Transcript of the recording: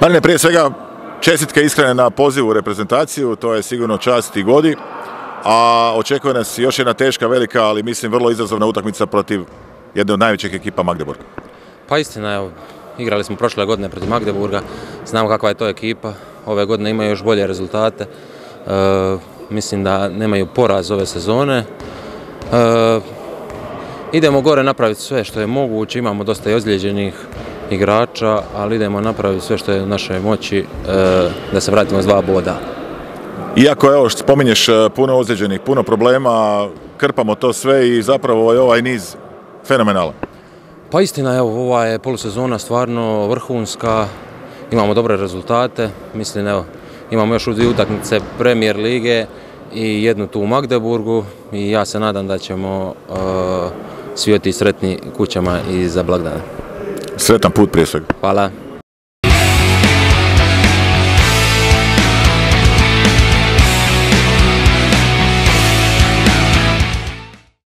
Marine, prije svega čestitke iskrene na pozivu u reprezentaciju, to je sigurno čast i godi, a očekuje nas još jedna teška, velika, ali mislim vrlo izazovna utakmica protiv jedne od najvećih ekipa Magdeburga. Pa istina, evo, igrali smo prošle godine protiv Magdeburga, znamo kakva je to ekipa, ove godine imaju još bolje rezultate, e, mislim da nemaju poraz ove sezone. E, idemo gore napraviti sve što je moguće, imamo dosta i ozlijeđenih igrača, ali idemo napraviti sve što je u našoj moći e, da se vratimo s dva boda. Iako, evo, što spominješ e, puno ozlijeđenih, puno problema, krpamo to sve i zapravo je ovaj niz fenomenalan. Pa istina, evo, ova je polusezona stvarno vrhunska, imamo dobre rezultate, mislim, evo, imamo još dvije utakmice Premier lige i jednu tu u Magdeburgu i ja se nadam da ćemo uh, svi otići sretni kućama i za blagdane. Sretan put prije svega. Hvala.